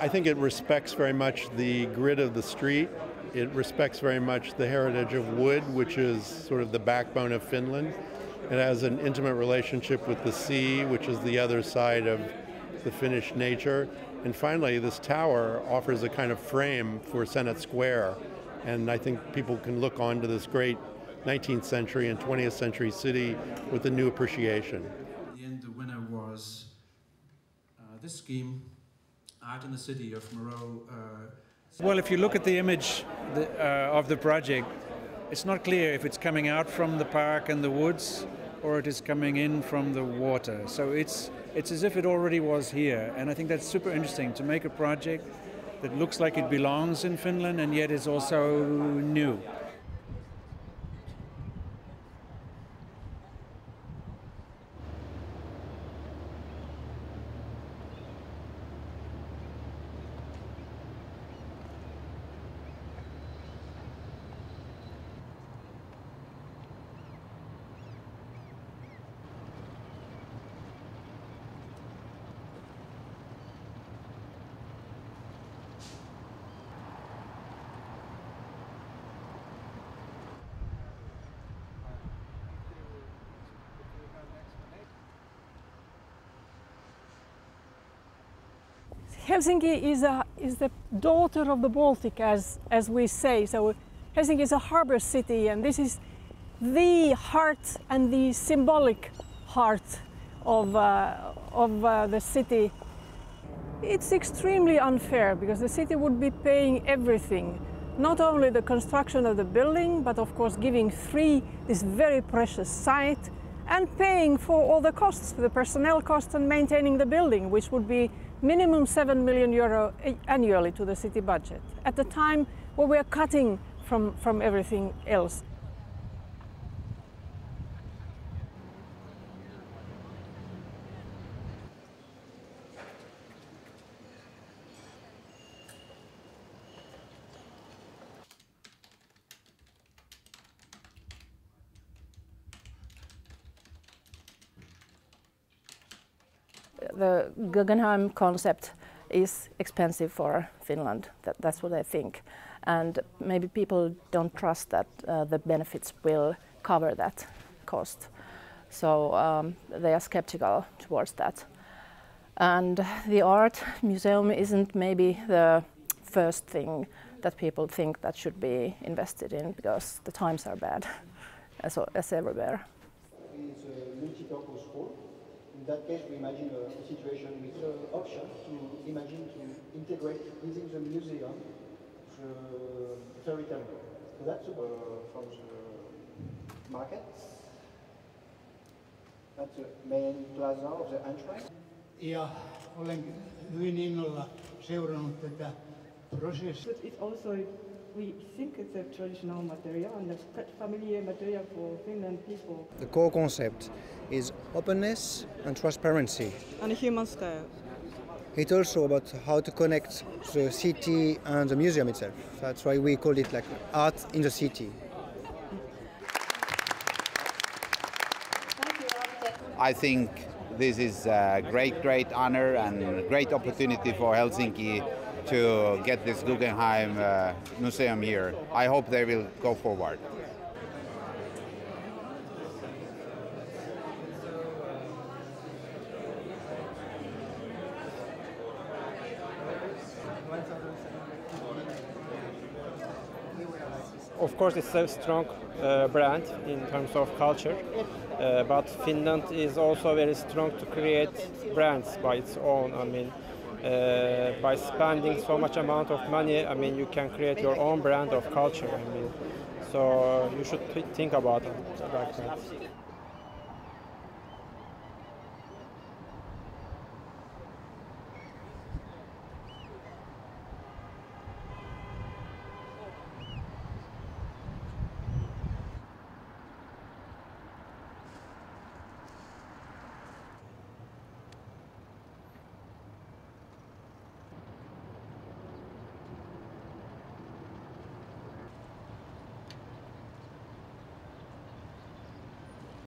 I think it respects very much the grid of the street. It respects very much the heritage of wood, which is sort of the backbone of Finland. It has an intimate relationship with the sea, which is the other side of the Finnish nature. And finally, this tower offers a kind of frame for Senate Square. And I think people can look onto this great 19th century and 20th century city with a new appreciation. In the end, the winner was uh, this scheme out in the city of Moreau. Uh, well, if you look at the image the, uh, of the project, it's not clear if it's coming out from the park and the woods or it is coming in from the water. So it's, it's as if it already was here. And I think that's super interesting to make a project that looks like it belongs in Finland and yet is also new. Helsinki is, a, is the daughter of the Baltic, as, as we say. So Helsinki is a harbor city, and this is the heart and the symbolic heart of, uh, of uh, the city. It's extremely unfair because the city would be paying everything, not only the construction of the building, but of course giving free this very precious site and paying for all the costs, for the personnel costs and maintaining the building, which would be minimum 7 million euro annually to the city budget. At the time where we are cutting from, from everything else. The Guggenheim concept is expensive for Finland. That, that's what I think. And maybe people don't trust that uh, the benefits will cover that cost. So um, they are skeptical towards that. And the art museum isn't maybe the first thing that people think that should be invested in because the times are bad, as, as everywhere. It's a multi-purpose hall in that case, we imagine a, a situation with the option to imagine to integrate within the museum the fairy tale. So that's uh, from the market. That's the main plaza of the entrance. Ja olen hyvin innolla seurannut tätä prosessia. But it's also we think it's a traditional material and a familiar material for Finland people. The core concept is openness and transparency. And a human scale. It's also about how to connect the city and the museum itself. That's why we call it like art in the city. I think this is a great, great honor and great opportunity for Helsinki to get this Guggenheim uh, Museum here. I hope they will go forward. Of course, it's a strong uh, brand in terms of culture, uh, but Finland is also very strong to create brands by its own. I mean, uh, by spending so much amount of money, I mean, you can create your own brand of culture. I mean, so you should think about it like that.